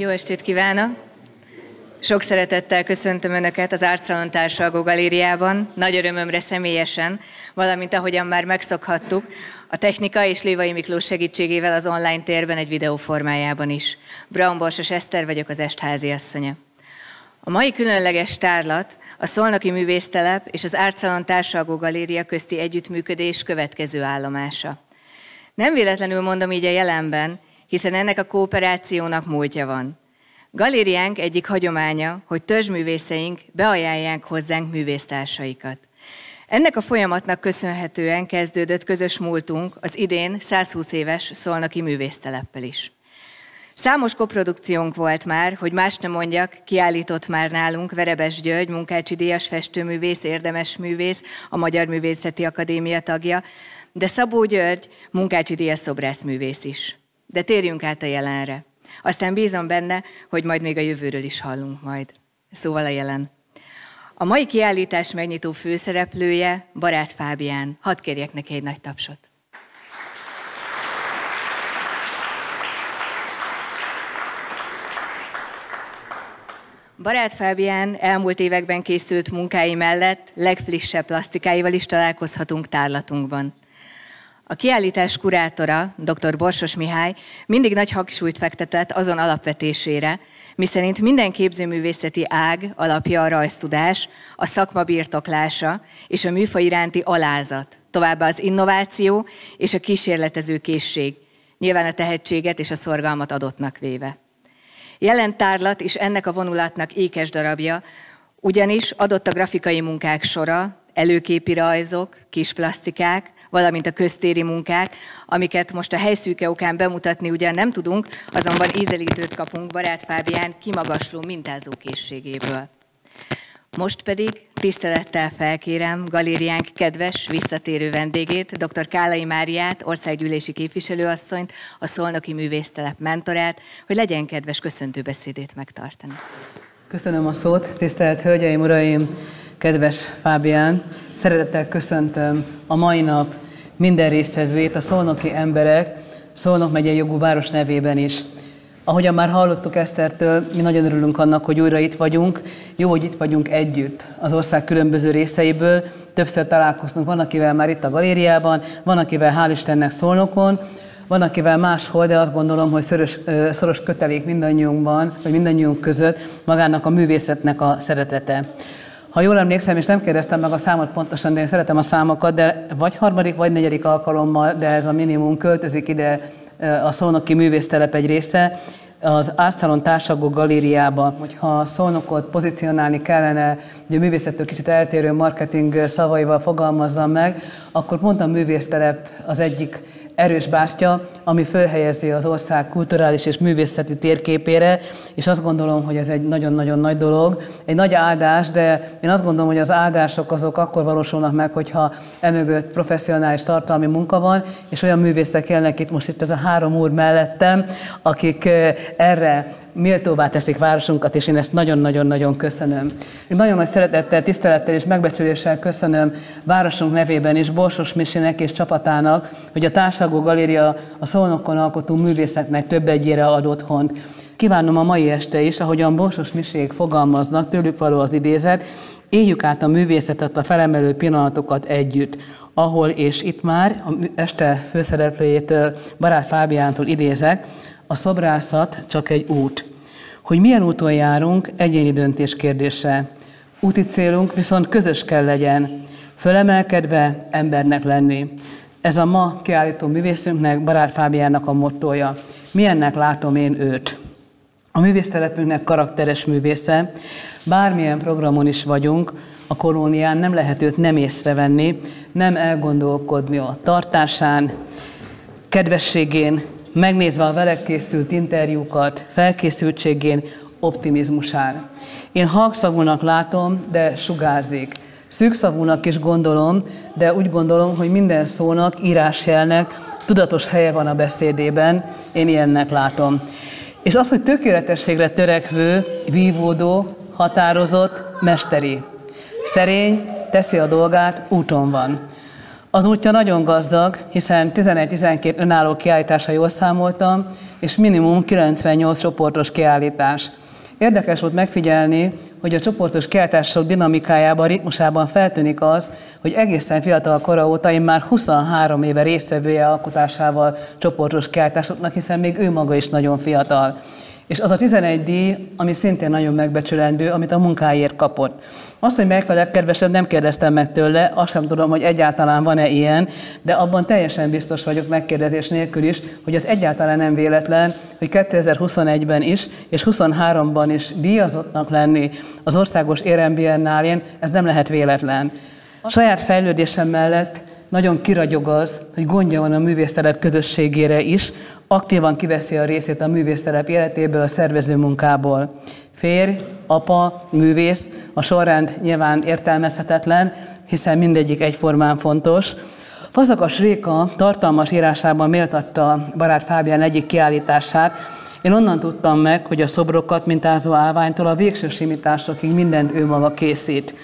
Jó estét kívánok! Sok szeretettel köszöntöm Önöket az Ártszalon Társalgó Galériában, nagy örömömre személyesen, valamint ahogyan már megszokhattuk, a technika és Lévai Miklós segítségével az online térben egy videó formájában is. Braun Borsos Eszter vagyok, az Estházi asszonya. A mai különleges tárlat a Szolnoki Művésztelep és az Ártszalon Társalgó Galéria közti együttműködés következő állomása. Nem véletlenül mondom így a jelenben, hiszen ennek a kooperációnak múltja van. Galériánk egyik hagyománya, hogy törzsművészeink beajánlják hozzánk művésztársaikat. Ennek a folyamatnak köszönhetően kezdődött közös múltunk az idén 120 éves Szolnoki művészteleppel is. Számos koprodukciónk volt már, hogy más nem mondjak, kiállított már nálunk Verebes György, Munkácsi Díjas festőművész, érdemes művész, a Magyar Művészeti Akadémia tagja, de Szabó György, Munkácsi Díjas szobrászművész is. De térjünk át a jelenre. Aztán bízom benne, hogy majd még a jövőről is hallunk majd. Szóval a jelen. A mai kiállítás megnyitó főszereplője Barát Fábián. Hadd kérjek neki egy nagy tapsot. Barát Fábián elmúlt években készült munkái mellett legfrissebb plastikáival is találkozhatunk tárlatunkban. A kiállítás kurátora, dr. Borsos Mihály mindig nagy hangsúlyt fektetett azon alapvetésére, miszerint minden képzőművészeti ág alapja a rajztudás, a szakma birtoklása és a műfaj iránti alázat, továbbá az innováció és a kísérletező készség, nyilván a tehetséget és a szorgalmat adottnak véve. Jelen tárlat és ennek a vonulatnak ékes darabja, ugyanis adott a grafikai munkák sora, előképi rajzok, kis plastikák, valamint a köztéri munkák, amiket most a helyszűke okán bemutatni ugyan nem tudunk, azonban ízelítőt kapunk Barát Fábián kimagasló mintázókészségéből. Most pedig tisztelettel felkérem galériánk kedves, visszatérő vendégét, dr. Kálai Máriát, országgyűlési képviselőasszonyt, a Szolnoki Művésztelep mentorát, hogy legyen kedves köszöntőbeszédét megtartani. Köszönöm a szót, tisztelt Hölgyeim, Uraim, kedves Fábián! Szeretettel köszöntöm a mai nap minden résztvevőjét, a szolnoki emberek, Szolnok megyei jogú város nevében is. Ahogyan már hallottuk Esztertől, mi nagyon örülünk annak, hogy újra itt vagyunk. Jó, hogy itt vagyunk együtt az ország különböző részeiből. Többször találkoztunk, van akivel már itt a galériában, van akivel hál' Istennek Szolnokon, van akivel máshol, de azt gondolom, hogy szoros, szoros kötelék mindannyiunkban, vagy mindannyiunk között magának a művészetnek a szeretete. Ha jól emlékszem, és nem kérdeztem meg a számot pontosan, de én szeretem a számokat, de vagy harmadik, vagy negyedik alkalommal, de ez a minimum költözik ide a Szolnoki Művésztelep egy része, az Árszalon Társadalmi Galériába, hogyha a Szolnokot pozícionálni kellene, hogy a művészettől kicsit eltérő marketing szavaival fogalmazzam meg, akkor pont a művésztelep az egyik erős bástya, ami fölhelyezi az ország kulturális és művészeti térképére, és azt gondolom, hogy ez egy nagyon-nagyon nagy dolog, egy nagy áldás, de én azt gondolom, hogy az áldások azok akkor valósulnak meg, hogyha emögött professzionális tartalmi munka van, és olyan művészek élnek itt most itt ez a három úr mellettem, akik eh, erre méltóvá teszik városunkat, és én ezt nagyon-nagyon-nagyon köszönöm. Én nagyon nagy szeretettel, tisztelettel és megbecsüléssel köszönöm városunk nevében is Borsos Misinek és csapatának, hogy a Társadalmi Galéria a Szolnokon alkotó művészetnek több egyére ad otthont. Kívánom a mai este is, ahogyan Borsos Misék fogalmaznak, tőlük való az idézet, éljük át a művészetet, a felemelő pillanatokat együtt ahol és itt már a este főszereplőjétől, Barát Fábiántól idézek, a szobrászat csak egy út. Hogy milyen úton járunk, egyéni döntés kérdése. Úti célunk viszont közös kell legyen, fölemelkedve embernek lenni. Ez a ma kiállító művészünknek, Barát Fábiának a mottoja. Milyennek látom én őt? A művésztelepünknek karakteres művésze, bármilyen programon is vagyunk, a kolónián nem lehet őt nem észrevenni, nem elgondolkodni a tartásán, kedvességén, megnézve a vele készült interjúkat, felkészültségén, optimizmusán. Én halkszavúnak látom, de sugárzik. Szűkszavúnak is gondolom, de úgy gondolom, hogy minden szónak, írásjelnek tudatos helye van a beszédében, én ilyennek látom. És az, hogy tökéletességre törekvő, vívódó, határozott, mesteri. Szerény, teszi a dolgát, úton van. Az útja nagyon gazdag, hiszen 11-12 önálló kiállítása jól számoltam, és minimum 98 csoportos kiállítás. Érdekes volt megfigyelni, hogy a csoportos kiáltások dinamikájában, ritmusában feltűnik az, hogy egészen fiatal kora óta én már 23 éve résztvevője alkotásával csoportos kiáltásoknak, hiszen még ő maga is nagyon fiatal. És az a 11 díj, ami szintén nagyon megbecsülendő, amit a munkáért kapott. Azt, hogy melyik a legkedvesebb, nem kérdeztem meg tőle, azt sem tudom, hogy egyáltalán van-e ilyen, de abban teljesen biztos vagyok megkérdezés nélkül is, hogy az egyáltalán nem véletlen, hogy 2021-ben is és 23-ban is díjazottnak lenni az országos érembiennálén, ez nem lehet véletlen. Saját fejlődésem mellett nagyon kiragyog az, hogy gondja van a művésztelep közösségére is, aktívan kiveszi a részét a művésztelep életéből, a szervező munkából. Férj, apa, művész, a sorrend nyilván értelmezhetetlen, hiszen mindegyik egyformán fontos. Fazakas Réka tartalmas írásában méltatta barát Fábián egyik kiállítását, én onnan tudtam meg, hogy a szobrokat mintázó állványtól a végső simításokig mindent ő maga készít.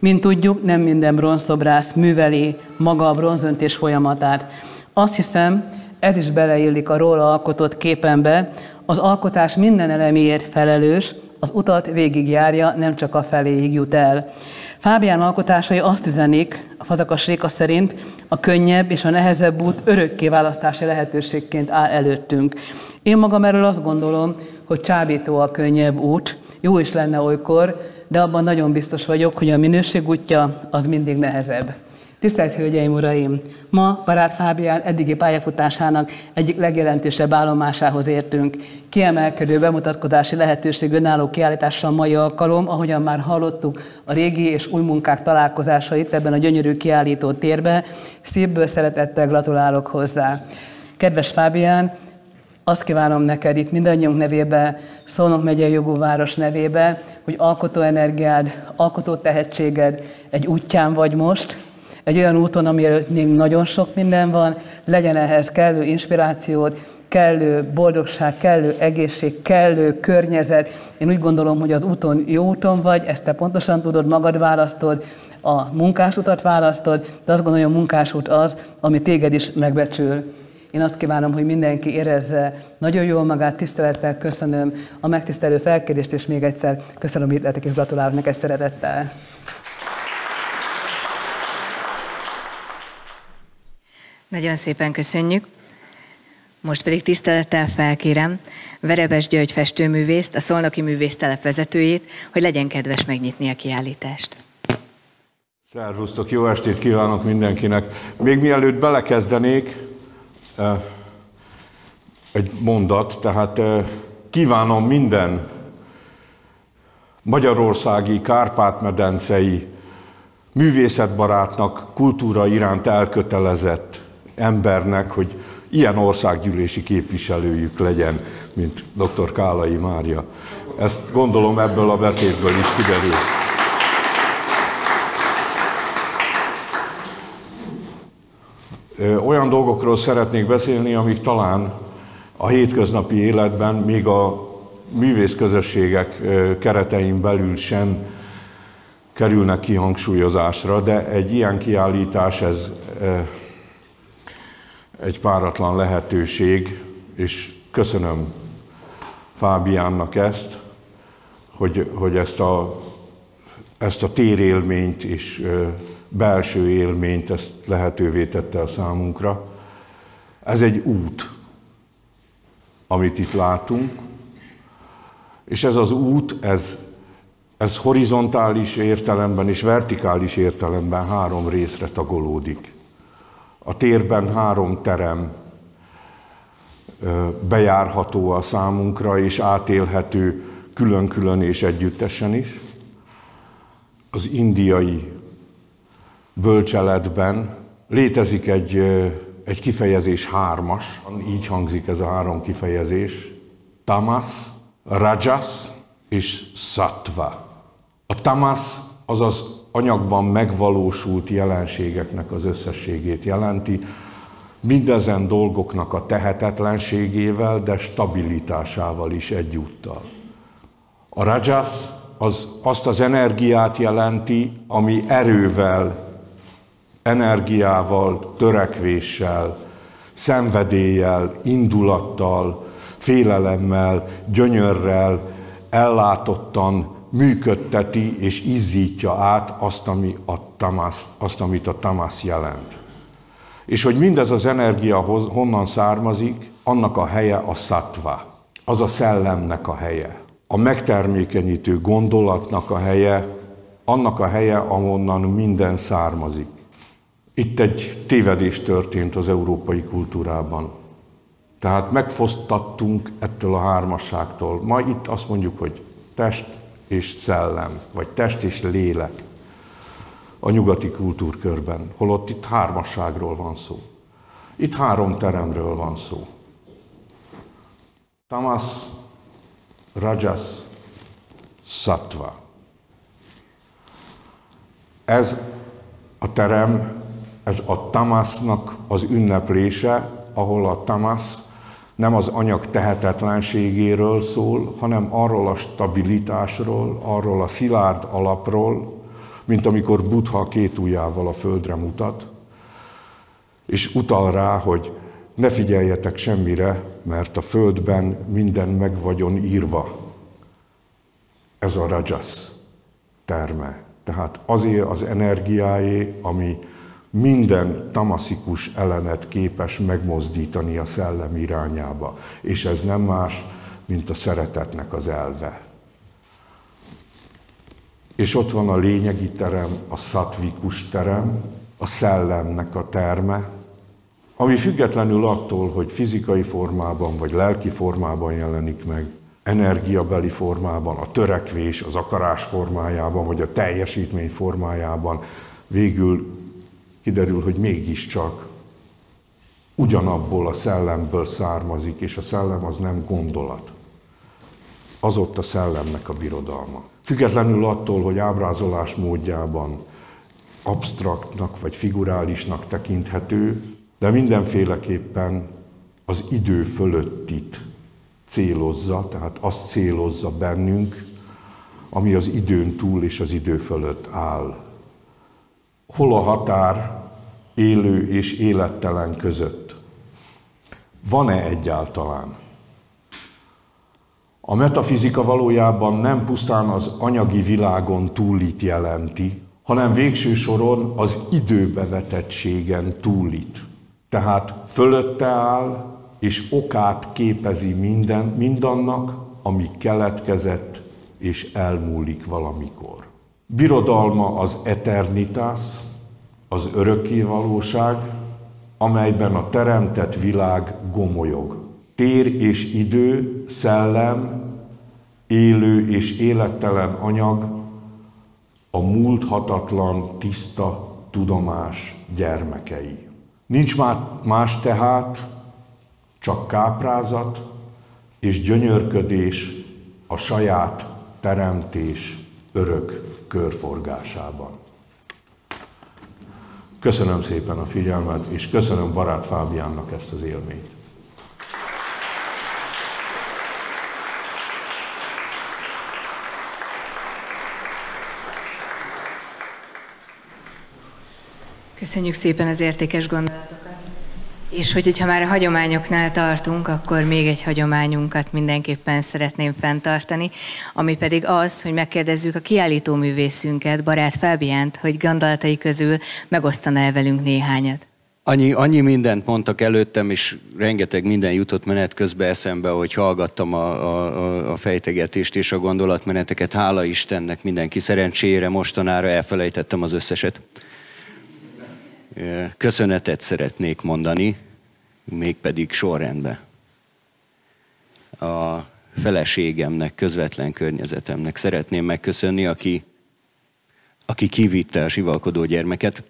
Mint tudjuk, nem minden bronzszobrász műveli maga a bronzöntés folyamatát. Azt hiszem, ez is beleillik a róla alkotott képembe, az alkotás minden elemiért felelős, az utat végigjárja, nem csak a feléig jut el. Fábián alkotásai azt üzenik, a Fazakas Réka szerint, a könnyebb és a nehezebb út örökké választási lehetőségként áll előttünk. Én magam erről azt gondolom, hogy csábító a könnyebb út, jó is lenne olykor, de abban nagyon biztos vagyok, hogy a minőség útja az mindig nehezebb. Tisztelt Hölgyeim, Uraim! Ma Barát Fábián eddigi pályafutásának egyik legjelentősebb állomásához értünk. Kiemelkedő bemutatkozási lehetőség önálló kiállítással mai alkalom, ahogyan már hallottuk a régi és új munkák találkozásait ebben a gyönyörű kiállító térbe. Szívből szeretettel gratulálok hozzá. Kedves Fábián, azt kívánom neked itt mindannyiunk nevébe, Szolnok megyei jogú város nevébe, hogy alkotó energiád, alkotó tehetséged egy útján vagy most, egy olyan úton, ami még nagyon sok minden van, legyen ehhez kellő inspirációt, kellő boldogság, kellő egészség, kellő környezet. Én úgy gondolom, hogy az úton jó úton vagy, ezt te pontosan tudod, magad választod, a munkásutat választod, de azt gondolom, hogy a munkásút az, ami téged is megbecsül. Én azt kívánom, hogy mindenki érezze nagyon jól magát, tisztelettel köszönöm a megtisztelő felkérést, és még egyszer köszönöm, hogy és gratulálok neked szeretettel. Nagyon szépen köszönjük. Most pedig tisztelettel felkérem Verebes György festőművészt, a Szolnoki Művésztelep vezetőjét, hogy legyen kedves megnyitni a kiállítást. Szervusztok, jó estét kívánok mindenkinek. Még mielőtt belekezdenék, egy mondat, tehát kívánom minden magyarországi, kárpát-medencei művészetbarátnak, kultúra iránt elkötelezett embernek, hogy ilyen országgyűlési képviselőjük legyen, mint dr. Kálai Mária. Ezt gondolom ebből a beszédből is kiderül. Olyan dolgokról szeretnék beszélni, amik talán a hétköznapi életben, még a művészközösségek keretein belül sem kerülnek kihangsúlyozásra, de egy ilyen kiállítás, ez egy páratlan lehetőség, és köszönöm Fábiánnak ezt, hogy, hogy ezt, a, ezt a térélményt és belső élményt ezt lehetővé tette a számunkra. Ez egy út, amit itt látunk, és ez az út, ez, ez horizontális értelemben és vertikális értelemben három részre tagolódik. A térben három terem bejárható a számunkra, és átélhető külön-külön és együttesen is. Az indiai bölcseletben létezik egy, egy kifejezés hármas, így hangzik ez a három kifejezés, tamas, rajas és sattva. A tamas az az anyagban megvalósult jelenségeknek az összességét jelenti, mindezen dolgoknak a tehetetlenségével, de stabilitásával is egyúttal. A rajas az azt az energiát jelenti, ami erővel energiával, törekvéssel, szenvedéllyel, indulattal, félelemmel, gyönyörrel, ellátottan működteti és izzítja át azt, ami a tamasz, azt amit a tamasz jelent. És hogy mindez az energia honnan származik, annak a helye a szatva, az a szellemnek a helye, a megtermékenyítő gondolatnak a helye, annak a helye, ahonnan minden származik. Itt egy tévedés történt az európai kultúrában. Tehát megfosztattunk ettől a hármasságtól. Ma itt azt mondjuk, hogy test és szellem, vagy test és lélek a nyugati kultúrkörben, holott itt hármasságról van szó. Itt három teremről van szó. Tamas, Rajas, Sattva. Ez a terem, ez a Tamasnak az ünneplése, ahol a Tamas nem az anyag tehetetlenségéről szól, hanem arról a stabilitásról, arról a szilárd alapról, mint amikor Buddha két ujjával a földre mutat, és utal rá, hogy ne figyeljetek semmire, mert a földben minden meg vagyon írva. Ez a rajas terme. Tehát azért az energiáé, ami minden tamaszikus elemet képes megmozdítani a szellem irányába. És ez nem más, mint a szeretetnek az elve. És ott van a lényegi terem, a szatvikus terem, a szellemnek a terme, ami függetlenül attól, hogy fizikai formában vagy lelki formában jelenik meg, energiabeli formában, a törekvés, az akarás formájában, vagy a teljesítmény formájában, végül kiderül, hogy mégiscsak ugyanabból a szellemből származik, és a szellem az nem gondolat. Az ott a szellemnek a birodalma. Függetlenül attól, hogy ábrázolás módjában absztraktnak vagy figurálisnak tekinthető, de mindenféleképpen az idő fölöttit célozza, tehát azt célozza bennünk, ami az időn túl és az idő fölött áll. Hol a határ élő és élettelen között? Van-e egyáltalán? A metafizika valójában nem pusztán az anyagi világon túlit jelenti, hanem végső soron az időbevetettségen túlit. Tehát fölötte áll, és okát képezi minden, mindannak, ami keletkezett és elmúlik valamikor. Birodalma az eternitás, az örökké valóság, amelyben a teremtett világ gomolyog. Tér és idő, szellem, élő és élettelen anyag, a múlthatatlan, tiszta tudomás gyermekei. Nincs más tehát, csak káprázat és gyönyörködés a saját teremtés örök körforgásában. Köszönöm szépen a figyelmet, és köszönöm barát Fábiánnak ezt az élményt. Köszönjük szépen az értékes gondolatokat. És hogy, hogyha már a hagyományoknál tartunk, akkor még egy hagyományunkat mindenképpen szeretném fenntartani, ami pedig az, hogy megkérdezzük a kiállító művészünket, barát Fábiánt, hogy gondolatai közül megosztaná el velünk néhányat. Annyi, annyi mindent mondtak előttem, és rengeteg minden jutott menet közben eszembe, hogy hallgattam a, a, a fejtegetést és a gondolatmeneteket. Hála Istennek mindenki szerencsére mostanára elfelejtettem az összeset köszönetet szeretnék mondani, mégpedig sorrendben. A feleségemnek, közvetlen környezetemnek szeretném megköszönni, aki, aki kivitte a sivalkodó gyermeket,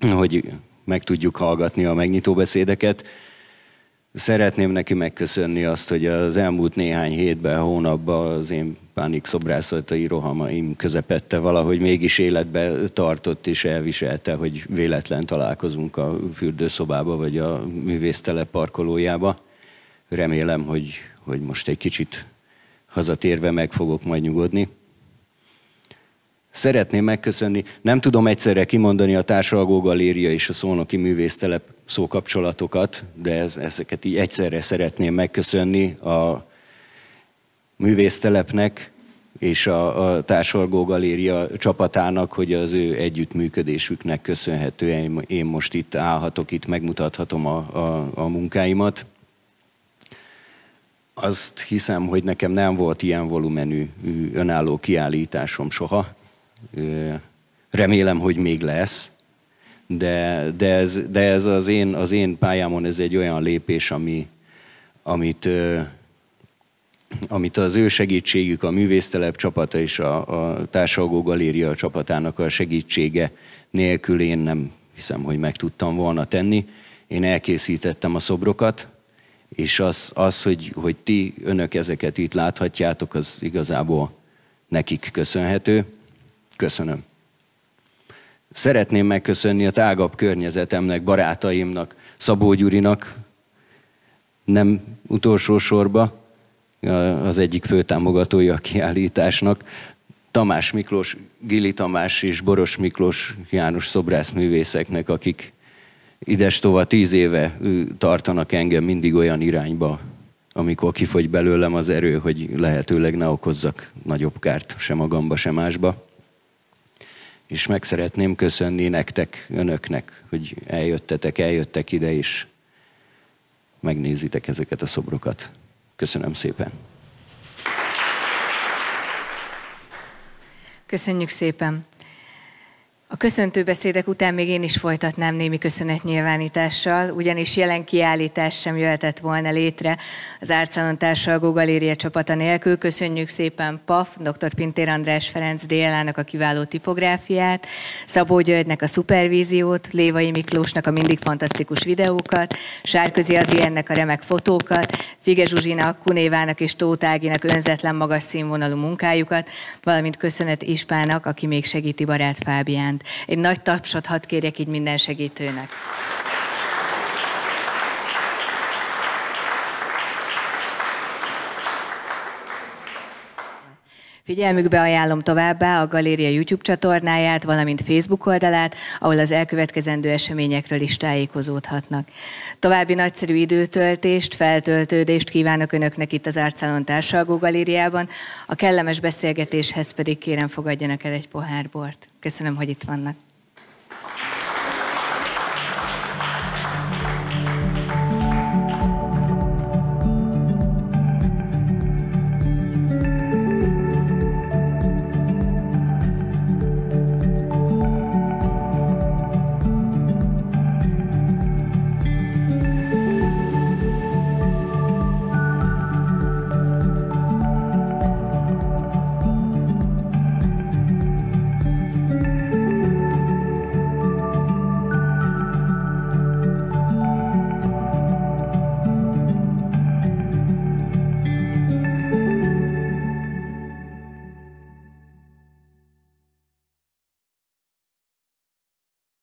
hogy meg tudjuk hallgatni a megnyitó beszédeket. Szeretném neki megköszönni azt, hogy az elmúlt néhány hétben, hónapban az én pánik szobrászatai rohamaim közepette valahogy mégis életbe tartott és elviselte, hogy véletlen találkozunk a fürdőszobába vagy a művésztele parkolójába. Remélem, hogy, hogy most egy kicsit hazatérve meg fogok majd nyugodni. Szeretném megköszönni, nem tudom egyszerre kimondani a Társalgó Galéria és a Szolnoki Művésztelep szókapcsolatokat, de ez, ezeket így egyszerre szeretném megköszönni a művésztelepnek és a, a Társalgó Galéria csapatának, hogy az ő együttműködésüknek köszönhetően én most itt állhatok, itt megmutathatom a, a, a munkáimat. Azt hiszem, hogy nekem nem volt ilyen volumenű önálló kiállításom soha. Remélem, hogy még lesz, de, de, ez, de ez az, én, az én pályámon ez egy olyan lépés, ami, amit, amit az ő segítségük, a művésztelep csapata és a, a Társalgó Galéria csapatának a segítsége nélkül én nem hiszem, hogy meg tudtam volna tenni. Én elkészítettem a szobrokat, és az, az hogy, hogy ti, önök ezeket itt láthatjátok, az igazából nekik köszönhető. Köszönöm. Szeretném megköszönni a tágabb környezetemnek, barátaimnak, Szabó Gyurinak, nem utolsó sorba, az egyik főtámogatója a kiállításnak, Tamás Miklós, Gili Tamás és Boros Miklós János szobrászművészeknek, akik idestova tíz éve tartanak engem mindig olyan irányba, amikor kifogy belőlem az erő, hogy lehetőleg ne okozzak nagyobb kárt sem magamba, sem másba. És meg szeretném köszönni nektek, önöknek, hogy eljöttetek, eljöttek ide, és megnézitek ezeket a szobrokat. Köszönöm szépen. Köszönjük szépen. A köszöntő beszédek után még én is folytatnám némi köszönetnyilvánítással, ugyanis jelen kiállítás sem jöhetett volna létre az Árcálon Társalgó Galéria csapata nélkül. Köszönjük szépen PAF, dr. Pintér András Ferenc DLA-nak a kiváló tipográfiát, Szabó Györgynek a szupervíziót, Lévai Miklósnak a mindig fantasztikus videókat, Sárközi Adriennek a remek fotókat, Fige Zsuzsinak, Kunévának és Tóth Áginak önzetlen magas színvonalú munkájukat, valamint köszönet Ispának, aki még segíti barát Egy nagy tapsot hadd kérjek így minden segítőnek. Figyelmükbe ajánlom továbbá a Galéria YouTube csatornáját, valamint Facebook oldalát, ahol az elkövetkezendő eseményekről is tájékozódhatnak. További nagyszerű időtöltést, feltöltődést kívánok Önöknek itt az Árcálon Társalgó Galériában, a kellemes beszélgetéshez pedig kérem fogadjanak el egy pohár bort. Köszönöm, hogy itt vannak.